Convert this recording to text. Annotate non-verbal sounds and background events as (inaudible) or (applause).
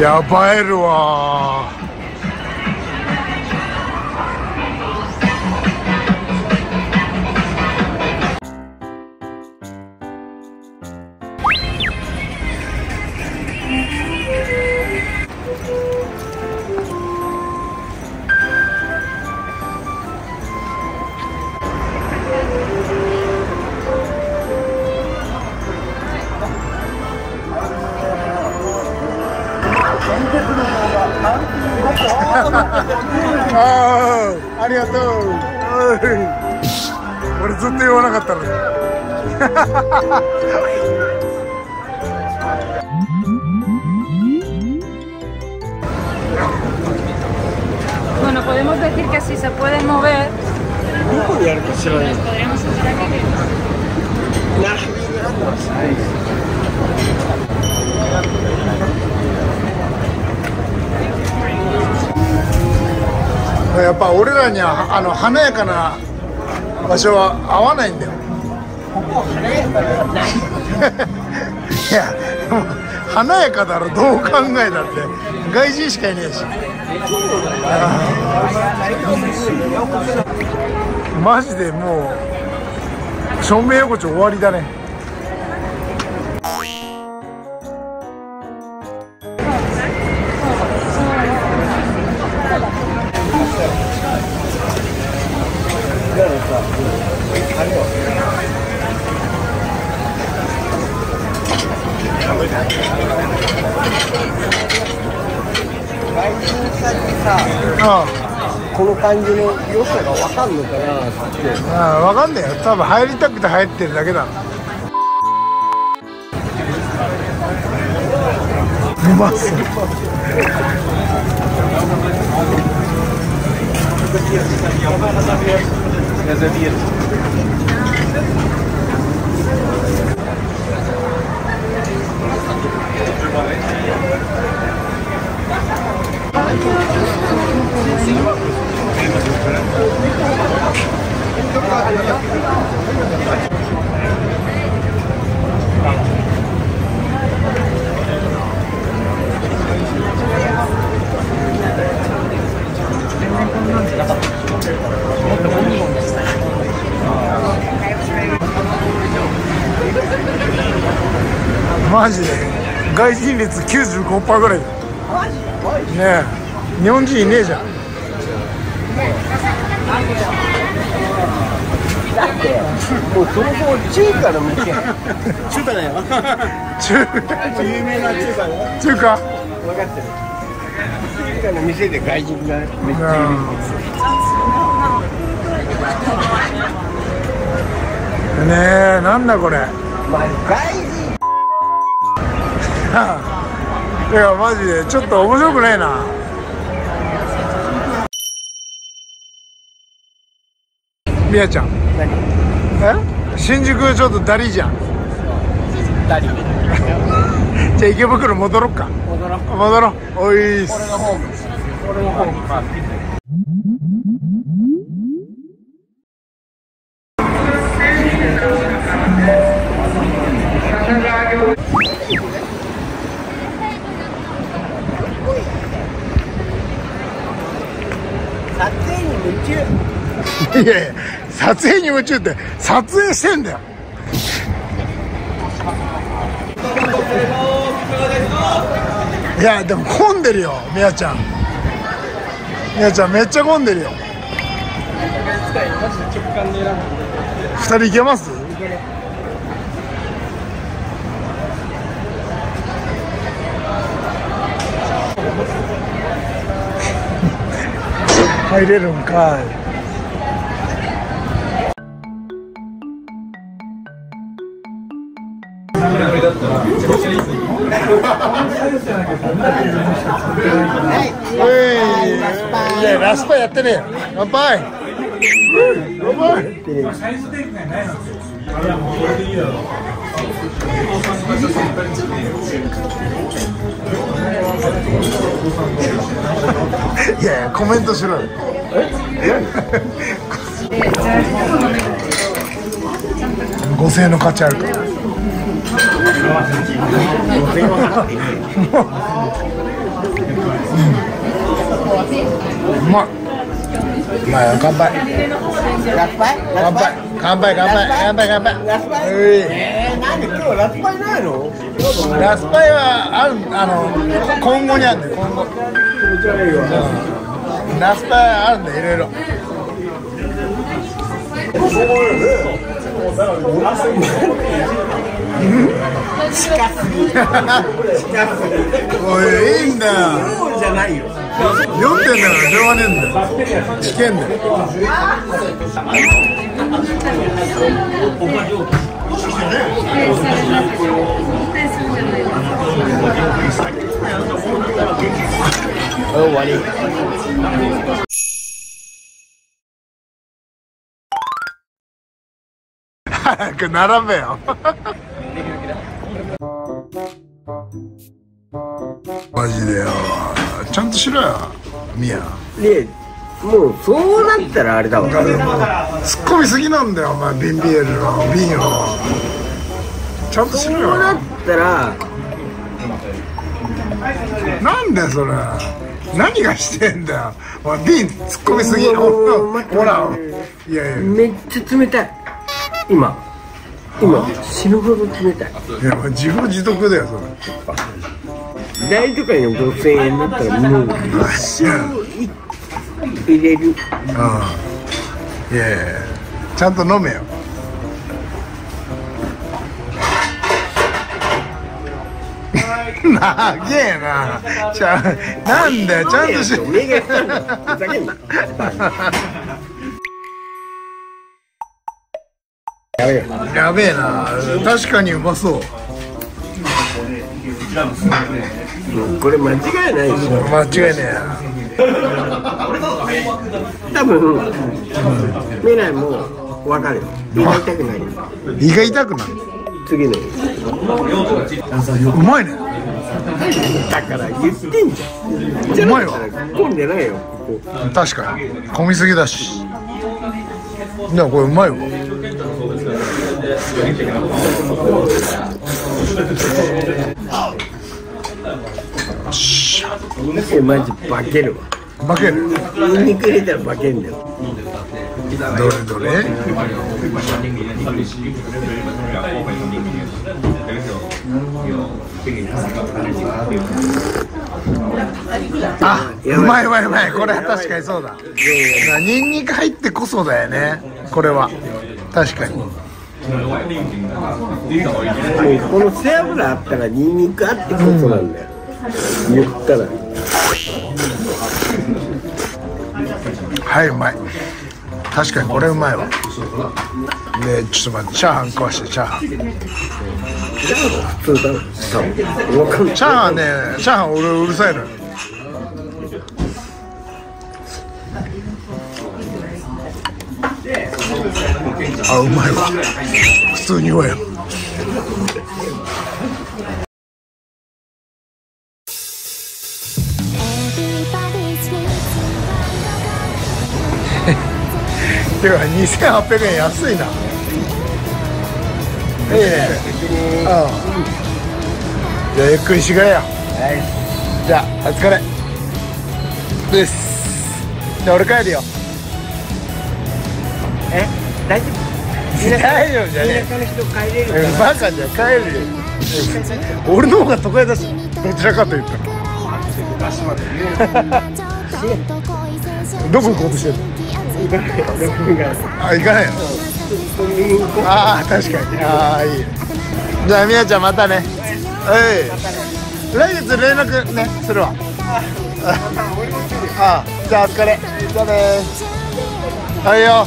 やばえるわああありがとう俺ずっと言わなかったのに Bueno, podemos decir que si se pueden mover, どこでやるか知らない podríamos hacer aquí. 俺らにはあの華やかな場所は合わないんだよ。(laughs) いやでも華やかだろどう考えたって。外人しかいねえし。マジでもう照明横丁終わりだねの感じの良さが分かんのかなって。ああ分かんないよ。多分入りたくて入ってるだけだ。うますマジで外人率95%ぐらい。だねえ。日本人いねえじゃん。だってもうそもそも中華の店中華だよ中華有名な中華だよ中華分かってる中華の店で外人が。めっちゃいるうんねえなんだこれまあ外人いやマジでちょっと面白くないな。みやちゃん。何？え？新宿ちょっとダリじゃん。ダリ。(laughs) じゃあ池袋戻ろっか。戻ろう。戻ろう。おいっす。俺のホーム俺のホーム撮影に夢中いやいや撮影に夢中って撮影してんだよ。いやでも混んでるよみやちゃん。みやちゃんめっちゃ混んでるよ。二人行けます？入れるんかい。いやラスパやってね。乾杯。乾杯いやいやコメントしろよ。5000円の価値あるからうまいうまいよ乾杯ラスパイ乾杯乾杯。乾杯。乾杯。乾杯。ラスパイういえー、なんで今日ラスパイないのラスパイはあるあの今後にあるんで今後ラスパイあるんでいろいろ近すぎるおいいいんだよじゃないよ読んでんだからしょうがねえんだよ試験だよ終わり早く並べよ。マジでよ。ちゃんとしろよミヤ。でもうそうなったらあれだわ。突っ込みすぎなんだよお前瓶ビールの瓶を。ちゃんとしろよ。そうなったら。なんだよそれ。何がしてんだよ。お前瓶突っ込みすぎほら。いやいや。めっちゃ冷たい。今今死ぬほど冷たい。いや自業自得だよそれ。大都会の5000円だったらもう一生い入れる。うん。いやいやちゃんと飲めよ。(laughs) なげえな。ちゃなんだよちゃんとしふざけんな (laughs) やべえよやべえな。確かにうまそう。これ間違いないでしょ。間違いね多分未来も分かるよ。胃が痛くない胃が痛くなる次のうまいね。だから言ってんじゃん。じゃうまいわ混んでないよここ。確かに。混みすぎだし。いやこれうまいわこれマジ化けるわ。負ける。ニンニク入れたら化けんだよ。どれどれ？あうまいうまいうまい。これは確かにそうだ。ニンニク入ってこそだよね。これは。確かにこの背脂あったらニンニクあってこそなん。だよ、言ったらはいうまい。確かにこれうまいわ。でちょっと待ってチャーハン食わしてチャーハン。チャーハンねチャーハン俺うるさいのよあうまいわ普通にうまいよてか2800円安いな。ええ。ねうん。じゃあゆっくりしてくれよじゃあお疲れ。です。じゃあ俺帰るよえ大丈大丈夫じゃ夫ね田舎の人帰れるえバカじゃん帰るよ。俺の方が都会だしどちらかというと。(laughs) どこ行こうとしてるの？あ行かないの？コンビニ行こうああ確かに。ああいいじゃあみやちゃんまたね。はい。来月連絡ねするわ。ああじゃあお疲れ。じゃあねはいよ